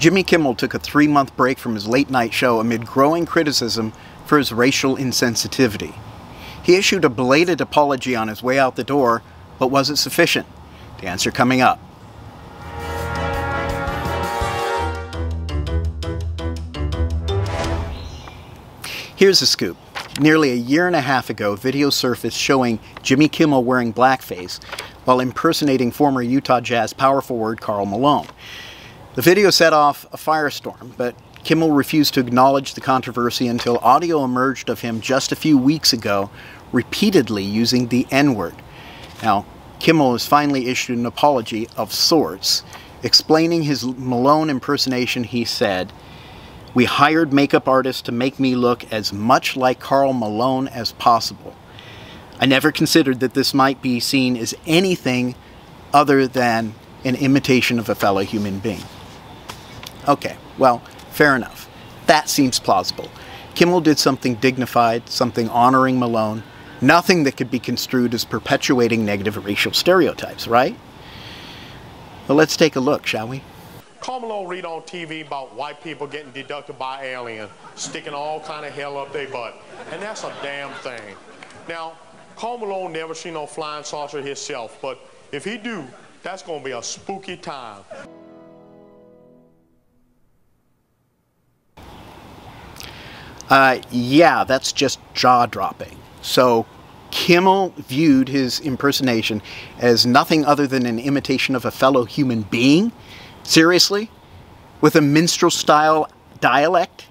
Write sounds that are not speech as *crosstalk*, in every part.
Jimmy Kimmel took a three month break from his late night show amid growing criticism for his racial insensitivity. He issued a belated apology on his way out the door, but was it sufficient? The answer coming up. Here's the scoop. Nearly a year and a half ago, video surfaced showing Jimmy Kimmel wearing blackface while impersonating former Utah Jazz power forward Karl Malone. The video set off a firestorm, but Kimmel refused to acknowledge the controversy until audio emerged of him just a few weeks ago, repeatedly using the N word. Now, Kimmel has finally issued an apology of sorts. Explaining his Malone impersonation, he said, We hired makeup artists to make me look as much like Karl Malone as possible. I never considered that this might be seen as anything other than an imitation of a fellow human being. Okay, well, fair enough. That seems plausible. Kimmel did something dignified, something honoring Malone, nothing that could be construed as perpetuating negative racial stereotypes, right? Well, let's take a look, shall we? Karl Malone read on TV about white people getting deducted by alien, sticking all kind of hell up their butt. And that's a damn thing. Now, Karl Malone never seen no flying saucer himself, but if he do, that's gonna be a spooky time. Uh, yeah, that's just jaw dropping. So Kimmel viewed his impersonation as nothing other than an imitation of a fellow human being? Seriously? With a minstrel style dialect?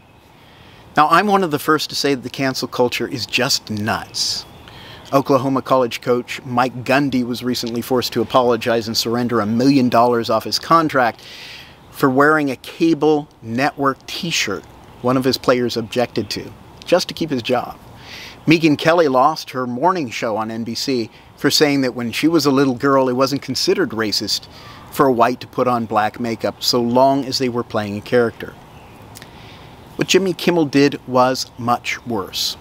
Now, I'm one of the first to say that the cancel culture is just nuts. Oklahoma College coach Mike Gundy was recently forced to apologize and surrender a million dollars off his contract for wearing a cable network t shirt one of his players objected to, just to keep his job. Megyn Kelly lost her morning show on NBC for saying that when she was a little girl, it wasn't considered racist for a white to put on black makeup so long as they were playing a character. What Jimmy Kimmel did was much worse.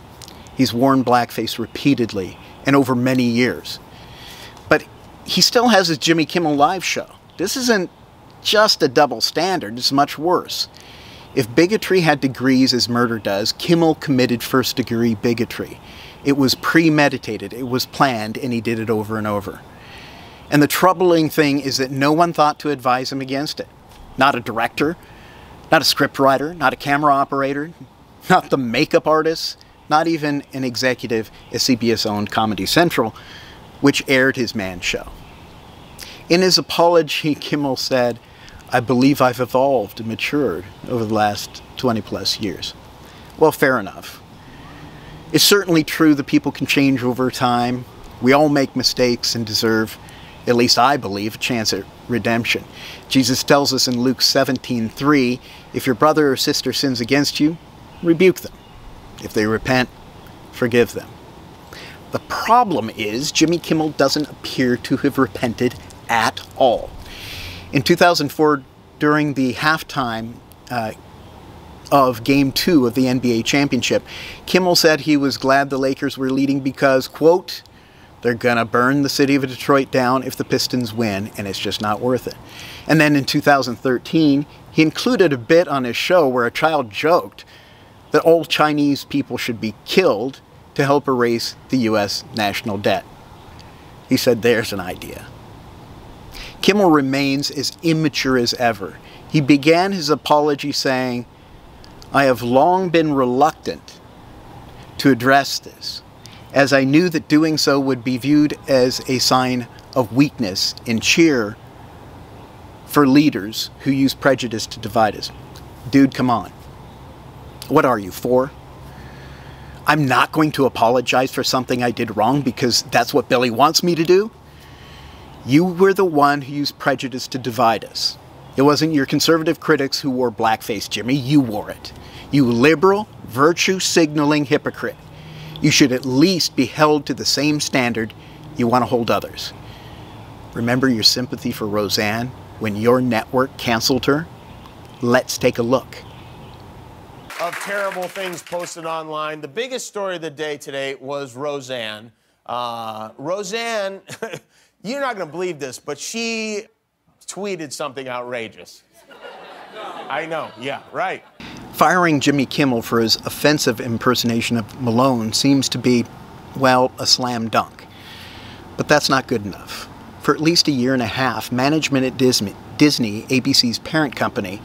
He's worn blackface repeatedly and over many years. But he still has his Jimmy Kimmel Live show. This isn't just a double standard, it's much worse. If bigotry had degrees as murder does, Kimmel committed first degree bigotry. It was premeditated, it was planned, and he did it over and over. And the troubling thing is that no one thought to advise him against it. Not a director, not a scriptwriter, not a camera operator, not the makeup artist, not even an executive at CBS owned Comedy Central, which aired his man show. In his apology, Kimmel said, I believe I've evolved and matured over the last 20 plus years. Well, fair enough. It's certainly true that people can change over time. We all make mistakes and deserve, at least I believe, a chance at redemption. Jesus tells us in Luke 17:3, if your brother or sister sins against you, rebuke them. If they repent, forgive them. The problem is Jimmy Kimmel doesn't appear to have repented at all. In 2004, during the halftime uh, of Game 2 of the NBA Championship, Kimmel said he was glad the Lakers were leading because, quote, they're going to burn the city of Detroit down if the Pistons win, and it's just not worth it. And then in 2013, he included a bit on his show where a child joked that all Chinese people should be killed to help erase the U.S. national debt. He said, There's an idea. Kimmel remains as immature as ever. He began his apology saying, I have long been reluctant to address this, as I knew that doing so would be viewed as a sign of weakness and cheer for leaders who use prejudice to divide us. Dude, come on. What are you, for? I'm not going to apologize for something I did wrong because that's what Billy wants me to do? You were the one who used prejudice to divide us. It wasn't your conservative critics who wore blackface, Jimmy. You wore it. You liberal, virtue signaling hypocrite. You should at least be held to the same standard you want to hold others. Remember your sympathy for Roseanne when your network canceled her? Let's take a look. Of terrible things posted online. The biggest story of the day today was Roseanne. Uh, Roseanne. *laughs* You're not going to believe this, but she tweeted something outrageous. I know. Yeah, right. Firing Jimmy Kimmel for his offensive impersonation of Malone seems to be, well, a slam dunk. But that's not good enough. For at least a year and a half, management at Disney, Disney, ABC's parent company,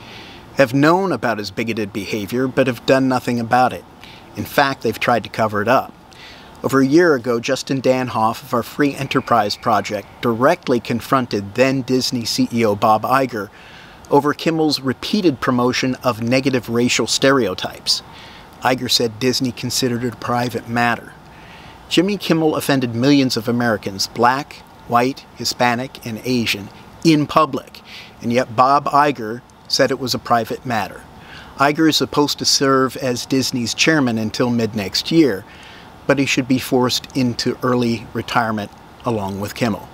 have known about his bigoted behavior but have done nothing about it. In fact, they've tried to cover it up. Over a year ago, Justin Danhof of our Free Enterprise Project directly confronted then Disney CEO Bob Iger over Kimmel's repeated promotion of negative racial stereotypes. Iger said Disney considered it a private matter. Jimmy Kimmel offended millions of Americans, black, white, Hispanic, and Asian, in public, and yet Bob Iger said it was a private matter. Iger is supposed to serve as Disney's chairman until mid next year, but he should be forced into early retirement along with Kimmel.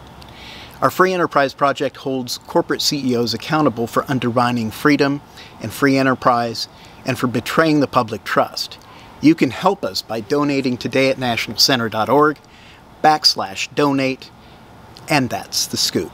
Our Free Enterprise Project holds corporate CEOs accountable for undermining freedom and free enterprise and for betraying the public trust. You can help us by donating today at nationalcenter.org backslash donate, and that's the scoop.